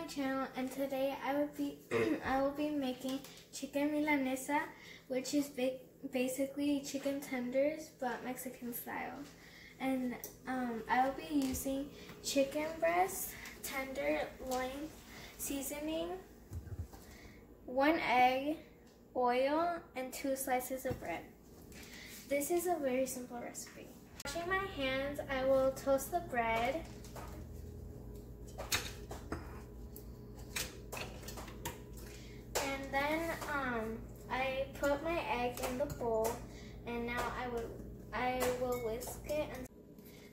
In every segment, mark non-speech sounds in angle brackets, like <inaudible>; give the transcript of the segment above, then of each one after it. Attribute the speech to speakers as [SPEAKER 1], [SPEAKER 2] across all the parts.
[SPEAKER 1] my channel and today I will be <clears throat> I will be making chicken milanesa which is ba basically chicken tenders but Mexican style and um, I will be using chicken breast, tender loin, seasoning, one egg, oil, and two slices of bread. This is a very simple recipe. Washing my hands, I will toast the bread then um, I put my egg in the bowl and now I will I will whisk it.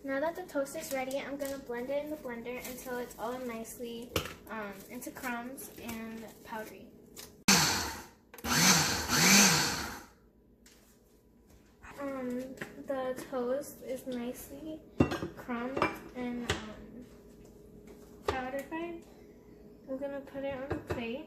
[SPEAKER 1] Now that the toast is ready, I'm gonna blend it in the blender until it's all nicely um, into crumbs and powdery. Um, the toast is nicely crumbed and um, powderified. I'm gonna put it on a plate.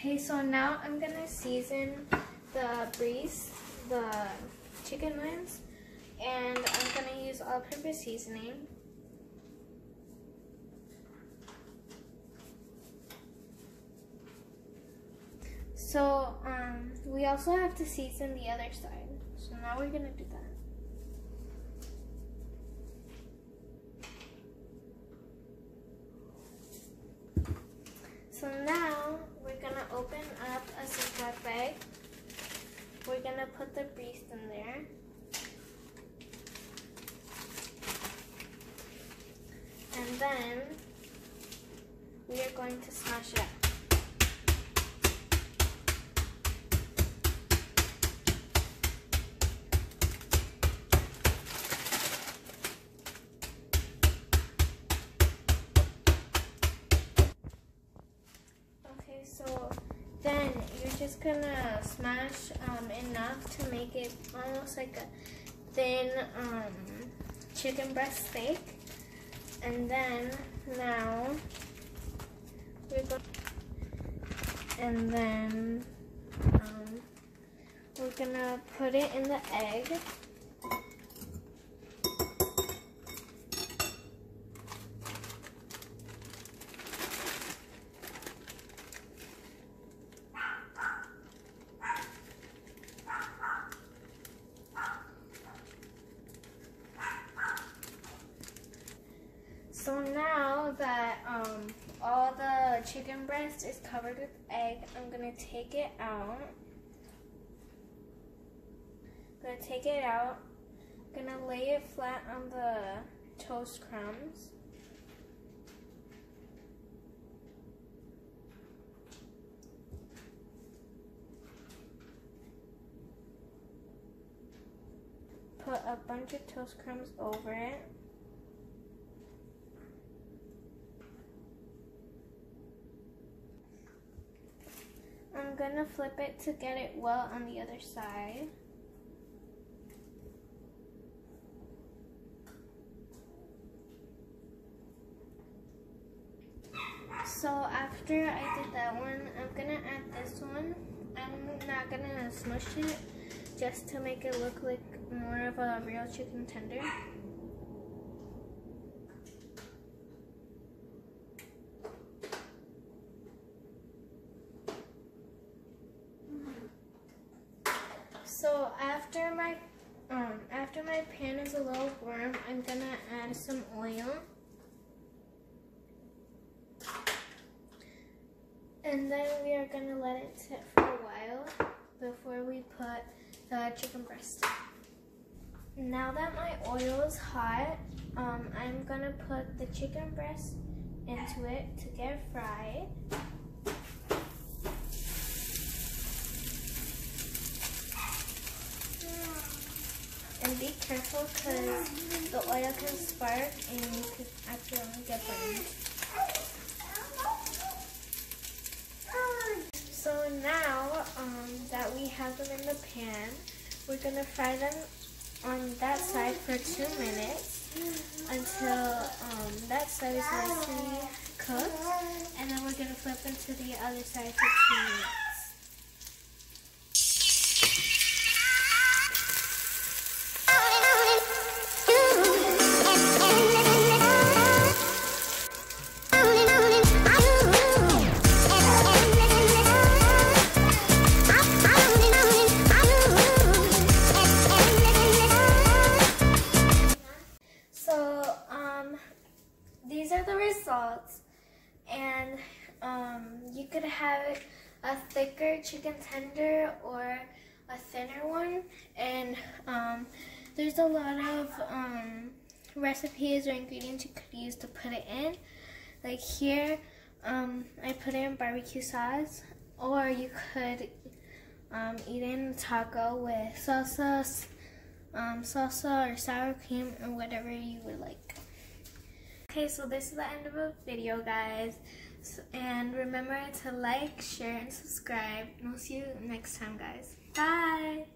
[SPEAKER 1] Okay, so now I'm gonna season the breeze, the chicken wings, and I'm gonna use all-purpose seasoning. So, um, we also have to season the other side. So now we're gonna do that. So now open up a Ziploc bag. We're gonna put the breast in there. And then we are going to smash it. You're just gonna smash um, enough to make it almost like a thin um, chicken breast steak. And then now we're going and then um, we're gonna put it in the egg. So that um, all the chicken breast is covered with egg, I'm gonna take it out. I'm gonna take it out. I'm gonna lay it flat on the toast crumbs. Put a bunch of toast crumbs over it. I'm gonna flip it to get it well on the other side. So after I did that one, I'm gonna add this one. I'm not gonna smush it just to make it look like more of a real chicken tender. So after my um after my pan is a little warm, I'm gonna add some oil. And then we are gonna let it sit for a while before we put the chicken breast. Now that my oil is hot, um, I'm gonna put the chicken breast into it to get fried. And be careful because the oil can spark and you could accidentally get burned. So now um, that we have them in the pan, we're gonna fry them on that side for two minutes until um, that side is nicely cooked, and then we're gonna flip them to the other side for two minutes. Salts, and um, you could have a thicker chicken tender or a thinner one. And um, there's a lot of um, recipes or ingredients you could use to put it in. Like here, um, I put in barbecue sauce, or you could um, eat in a taco with salsa, um, salsa or sour cream or whatever you would like. Okay, so this is the end of the video, guys. So, and remember to like, share, and subscribe. And we'll see you next time, guys. Bye!